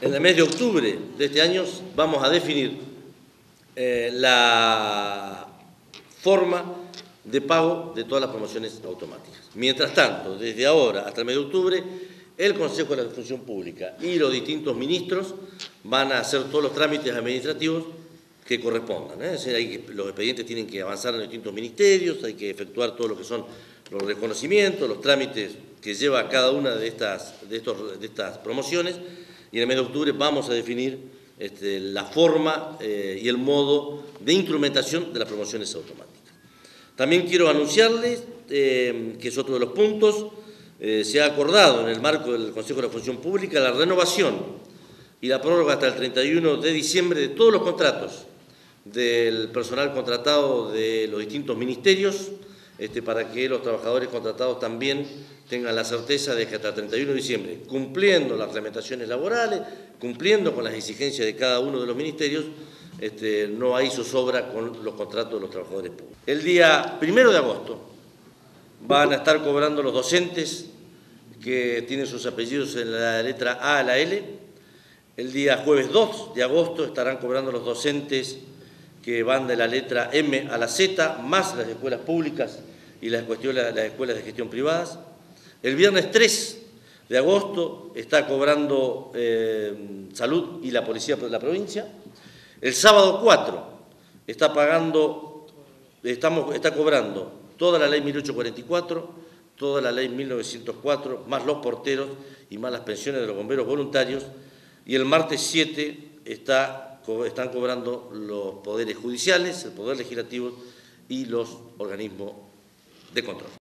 en el mes de octubre de este año vamos a definir eh, la forma de pago de todas las promociones automáticas. Mientras tanto, desde ahora hasta el mes de octubre, el Consejo de la Función Pública y los distintos ministros van a hacer todos los trámites administrativos que correspondan. ¿eh? Los expedientes tienen que avanzar en los distintos ministerios, hay que efectuar todo lo que son los reconocimientos, los trámites que lleva cada una de estas promociones, y en el mes de octubre vamos a definir este, la forma eh, y el modo de instrumentación de las promociones automáticas. También quiero anunciarles eh, que es otro de los puntos, eh, se ha acordado en el marco del Consejo de la Función Pública la renovación y la prórroga hasta el 31 de diciembre de todos los contratos del personal contratado de los distintos ministerios, este, para que los trabajadores contratados también tengan la certeza de que hasta el 31 de diciembre, cumpliendo las reglamentaciones laborales, cumpliendo con las exigencias de cada uno de los ministerios, este, no hay zozobra con los contratos de los trabajadores públicos. El día primero de agosto van a estar cobrando los docentes que tienen sus apellidos en la letra A a la L. El día jueves 2 de agosto estarán cobrando los docentes que van de la letra M a la Z, más las escuelas públicas y las, las escuelas de gestión privadas. El viernes 3 de agosto está cobrando eh, Salud y la Policía de la provincia. El sábado 4 está pagando, estamos, está cobrando toda la ley 1844, toda la ley 1904, más los porteros y más las pensiones de los bomberos voluntarios. Y el martes 7 está, están cobrando los poderes judiciales, el poder legislativo y los organismos de control.